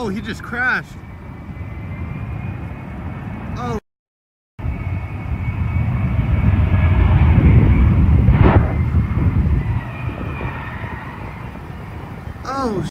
Oh, he just crashed. Oh. Oh,